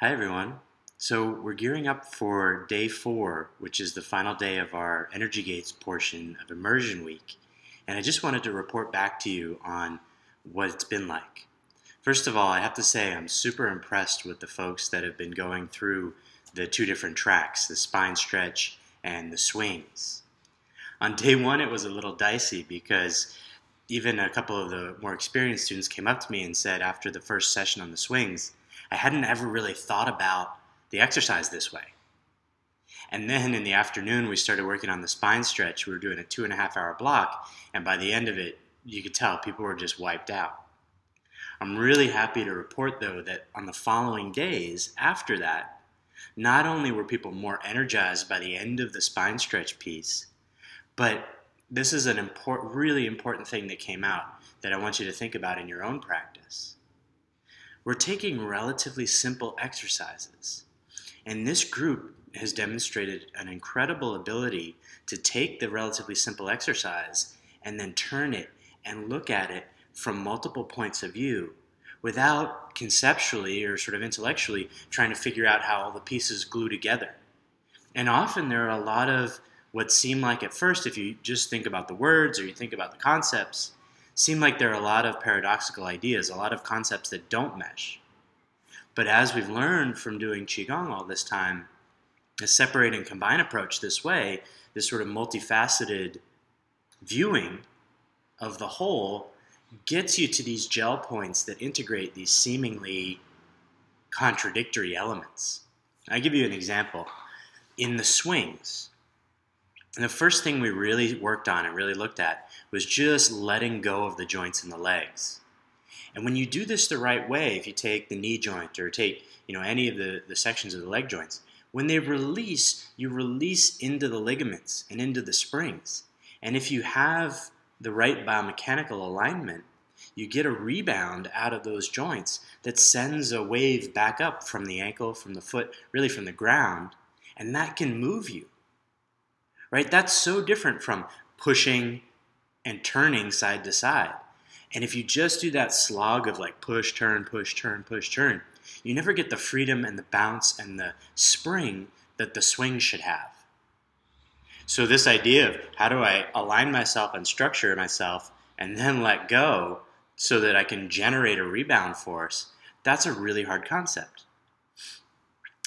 Hi, everyone. So, we're gearing up for day four, which is the final day of our Energy Gates portion of Immersion Week. And I just wanted to report back to you on what it's been like. First of all, I have to say I'm super impressed with the folks that have been going through the two different tracks the spine stretch and the swings. On day one, it was a little dicey because even a couple of the more experienced students came up to me and said after the first session on the swings, I hadn't ever really thought about the exercise this way. And then in the afternoon, we started working on the spine stretch. We were doing a two and a half hour block, and by the end of it, you could tell people were just wiped out. I'm really happy to report, though, that on the following days after that, not only were people more energized by the end of the spine stretch piece, but this is an important, really important thing that came out that I want you to think about in your own practice. We're taking relatively simple exercises. And this group has demonstrated an incredible ability to take the relatively simple exercise and then turn it and look at it from multiple points of view without conceptually or sort of intellectually trying to figure out how all the pieces glue together. And often there are a lot of what seem like at first, if you just think about the words or you think about the concepts, seem like there are a lot of paradoxical ideas, a lot of concepts that don't mesh. But as we've learned from doing Qigong all this time, a separate and combine approach this way, this sort of multifaceted viewing of the whole, gets you to these gel points that integrate these seemingly contradictory elements. I give you an example. In the swings, and the first thing we really worked on and really looked at was just letting go of the joints in the legs. And when you do this the right way, if you take the knee joint or take you know any of the, the sections of the leg joints, when they release, you release into the ligaments and into the springs. And if you have the right biomechanical alignment, you get a rebound out of those joints that sends a wave back up from the ankle, from the foot, really from the ground, and that can move you right? That's so different from pushing and turning side to side. And if you just do that slog of like push, turn, push, turn, push, turn, you never get the freedom and the bounce and the spring that the swing should have. So, this idea of how do I align myself and structure myself and then let go so that I can generate a rebound force, that's a really hard concept.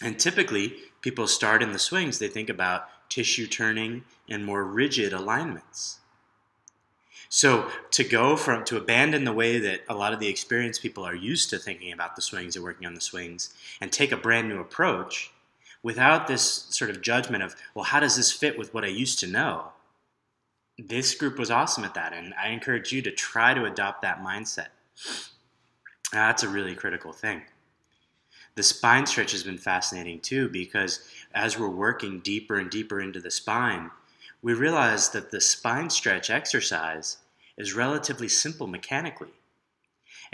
And typically, people start in the swings, they think about tissue turning, and more rigid alignments. So to go from to abandon the way that a lot of the experienced people are used to thinking about the swings and working on the swings and take a brand new approach without this sort of judgment of, well, how does this fit with what I used to know? This group was awesome at that, and I encourage you to try to adopt that mindset. That's a really critical thing. The spine stretch has been fascinating too because as we're working deeper and deeper into the spine, we realize that the spine stretch exercise is relatively simple mechanically.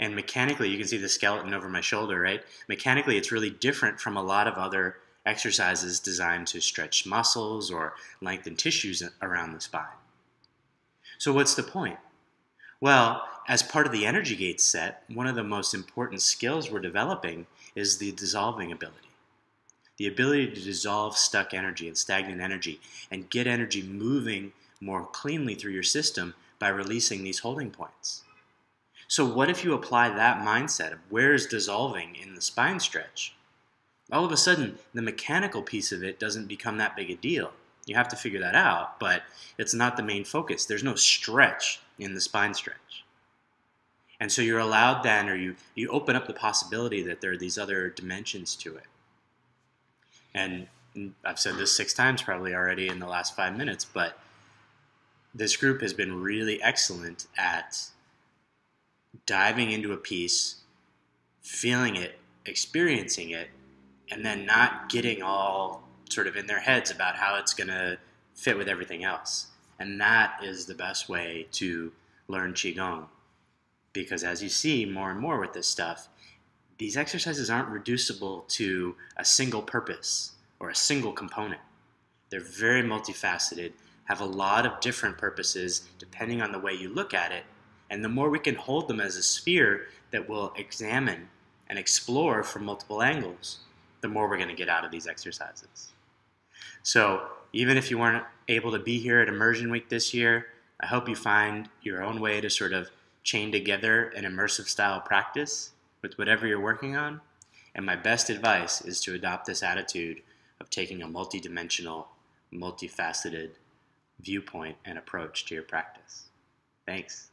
And mechanically, you can see the skeleton over my shoulder, right? Mechanically, it's really different from a lot of other exercises designed to stretch muscles or lengthen tissues around the spine. So, what's the point? Well, as part of the Energy Gates set, one of the most important skills we're developing is the dissolving ability. The ability to dissolve stuck energy and stagnant energy and get energy moving more cleanly through your system by releasing these holding points. So, what if you apply that mindset of where is dissolving in the spine stretch? All of a sudden, the mechanical piece of it doesn't become that big a deal. You have to figure that out, but it's not the main focus. There's no stretch in the spine stretch. And so you're allowed then, or you, you open up the possibility that there are these other dimensions to it. And I've said this six times probably already in the last five minutes, but this group has been really excellent at diving into a piece, feeling it, experiencing it, and then not getting all sort of in their heads about how it's going to fit with everything else. And that is the best way to learn Qigong because as you see more and more with this stuff, these exercises aren't reducible to a single purpose or a single component. They're very multifaceted, have a lot of different purposes depending on the way you look at it. And the more we can hold them as a sphere that we'll examine and explore from multiple angles, the more we're going to get out of these exercises. So, even if you weren't able to be here at Immersion Week this year, I hope you find your own way to sort of chain together an immersive style practice with whatever you're working on. And my best advice is to adopt this attitude of taking a multidimensional, multifaceted viewpoint and approach to your practice. Thanks.